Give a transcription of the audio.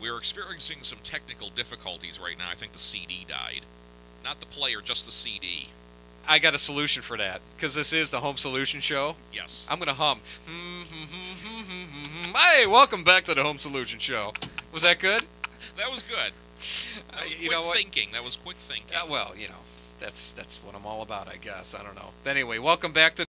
We're experiencing some technical difficulties right now. I think the CD died. Not the player, just the CD. I got a solution for that because this is the Home Solution Show. Yes. I'm gonna hum. Hmm, hmm, hmm, hey, welcome back to the Home Solution Show. Was that good? That was good. That was Uh, you quick know what? thinking. That was quick thinking. Uh, well, you know, that's that's what I'm all about, I guess. I don't know. But anyway, welcome back to